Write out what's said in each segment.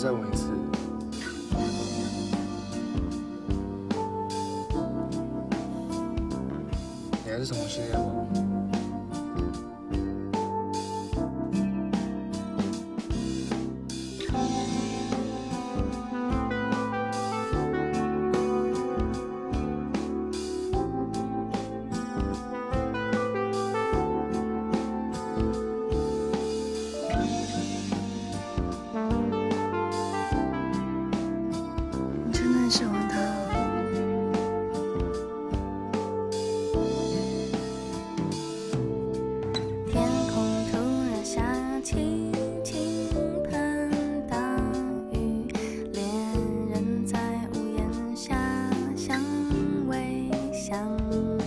再闻一次。你还是什么系列吗？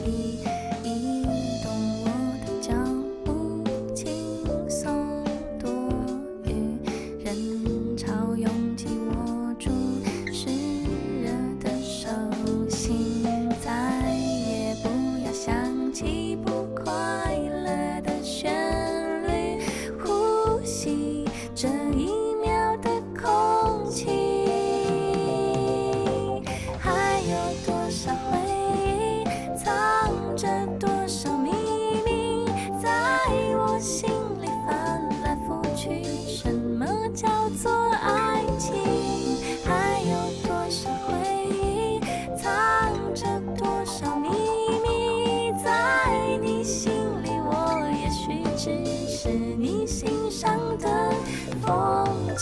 You.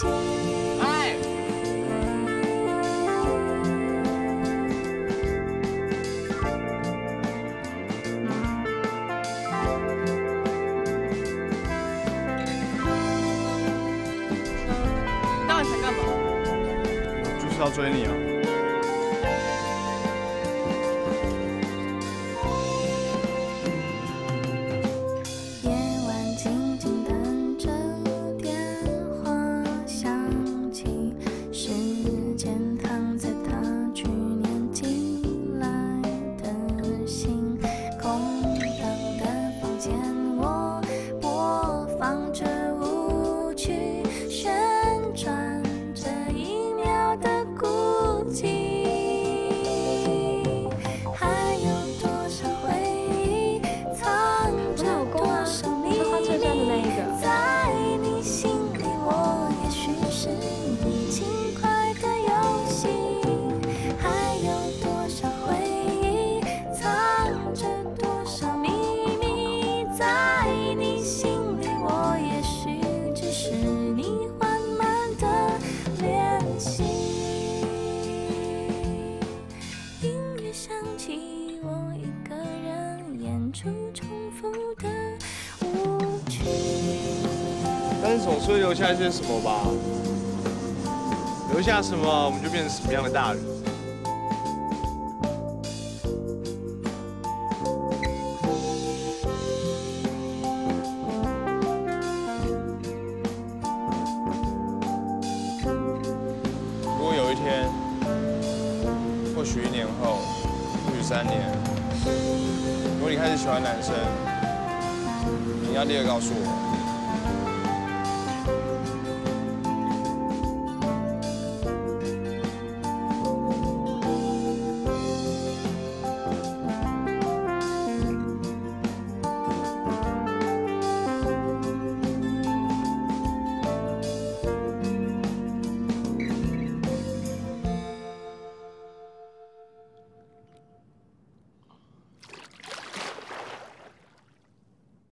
哎，到底想干嘛？就是要追你啊！分手所以留下一些什么吧？留下什么我们就变成什么样的大人？如果有一天或许一年后或许三年如果你开始喜欢男生你要第二告诉我。